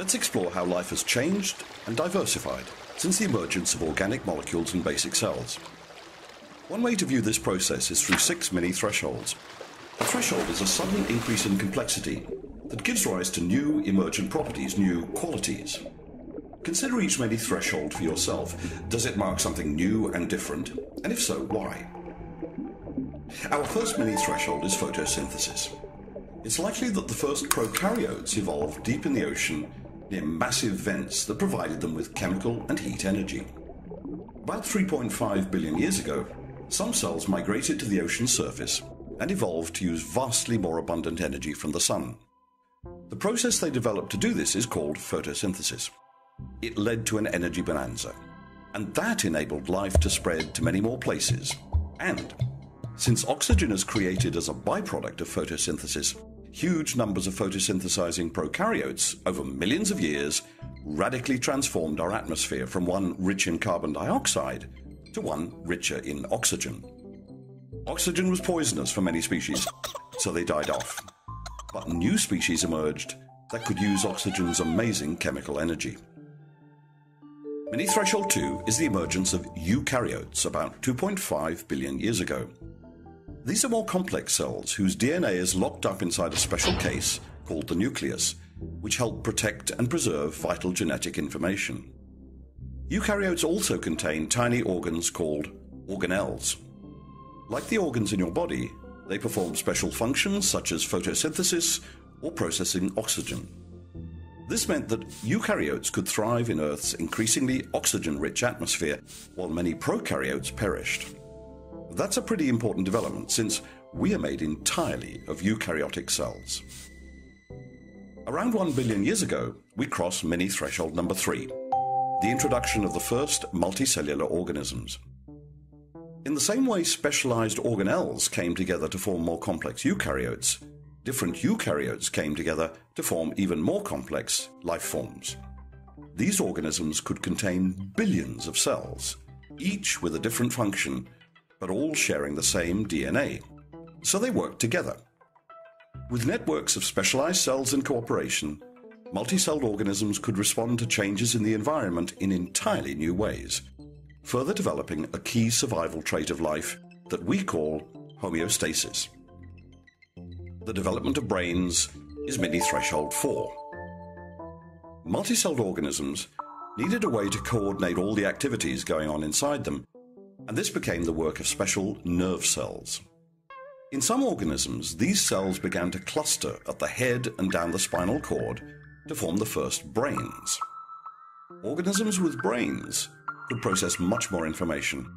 Let's explore how life has changed and diversified since the emergence of organic molecules and basic cells. One way to view this process is through six mini thresholds. A threshold is a sudden increase in complexity that gives rise to new emergent properties, new qualities. Consider each mini threshold for yourself. Does it mark something new and different? And if so, why? Our first mini threshold is photosynthesis. It's likely that the first prokaryotes evolved deep in the ocean near massive vents that provided them with chemical and heat energy. About 3.5 billion years ago, some cells migrated to the ocean surface and evolved to use vastly more abundant energy from the sun. The process they developed to do this is called photosynthesis. It led to an energy bonanza, and that enabled life to spread to many more places. And since oxygen is created as a byproduct of photosynthesis, huge numbers of photosynthesizing prokaryotes over millions of years radically transformed our atmosphere from one rich in carbon dioxide to one richer in oxygen. Oxygen was poisonous for many species, so they died off. But new species emerged that could use oxygen's amazing chemical energy. Mini threshold 2 is the emergence of eukaryotes about 2.5 billion years ago. These are more complex cells whose DNA is locked up inside a special case called the nucleus, which help protect and preserve vital genetic information. Eukaryotes also contain tiny organs called organelles. Like the organs in your body, they perform special functions such as photosynthesis or processing oxygen. This meant that eukaryotes could thrive in Earth's increasingly oxygen rich atmosphere, while many prokaryotes perished. That's a pretty important development since we are made entirely of eukaryotic cells. Around 1 billion years ago, we crossed mini threshold number 3, the introduction of the first multicellular organisms. In the same way specialized organelles came together to form more complex eukaryotes, different eukaryotes came together to form even more complex life forms. These organisms could contain billions of cells, each with a different function but all sharing the same DNA. So they work together. With networks of specialized cells in cooperation, multicelled organisms could respond to changes in the environment in entirely new ways, further developing a key survival trait of life that we call homeostasis. The development of brains is mini threshold 4. Multicelled organisms needed a way to coordinate all the activities going on inside them and this became the work of special nerve cells. In some organisms, these cells began to cluster at the head and down the spinal cord to form the first brains. Organisms with brains could process much more information,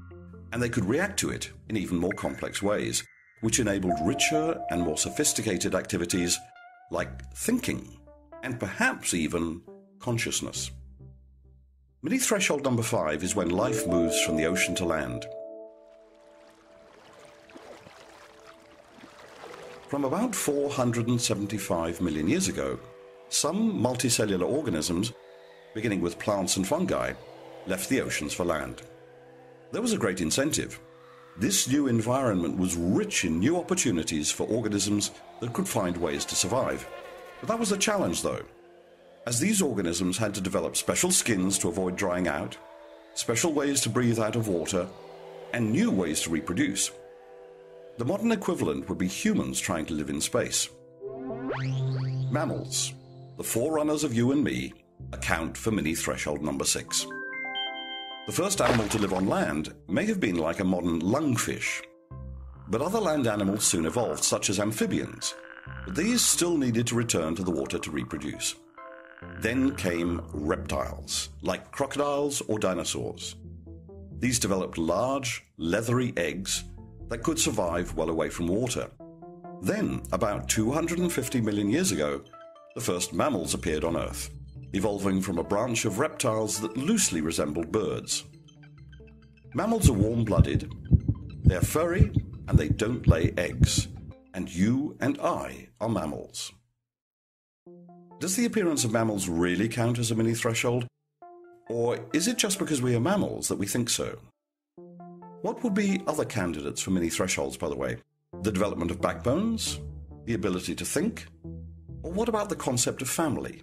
and they could react to it in even more complex ways, which enabled richer and more sophisticated activities like thinking and perhaps even consciousness. Mini threshold number five is when life moves from the ocean to land. From about 475 million years ago, some multicellular organisms, beginning with plants and fungi, left the oceans for land. There was a great incentive. This new environment was rich in new opportunities for organisms that could find ways to survive. But that was a challenge, though as these organisms had to develop special skins to avoid drying out, special ways to breathe out of water, and new ways to reproduce. The modern equivalent would be humans trying to live in space. Mammals, the forerunners of you and me, account for mini threshold number six. The first animal to live on land may have been like a modern lungfish, but other land animals soon evolved, such as amphibians, but these still needed to return to the water to reproduce. Then came reptiles, like crocodiles or dinosaurs. These developed large, leathery eggs that could survive well away from water. Then, about 250 million years ago, the first mammals appeared on Earth, evolving from a branch of reptiles that loosely resembled birds. Mammals are warm blooded, they're furry, and they don't lay eggs. And you and I are mammals. Does the appearance of mammals really count as a mini threshold? Or is it just because we are mammals that we think so? What would be other candidates for mini thresholds, by the way? The development of backbones? The ability to think? Or what about the concept of family?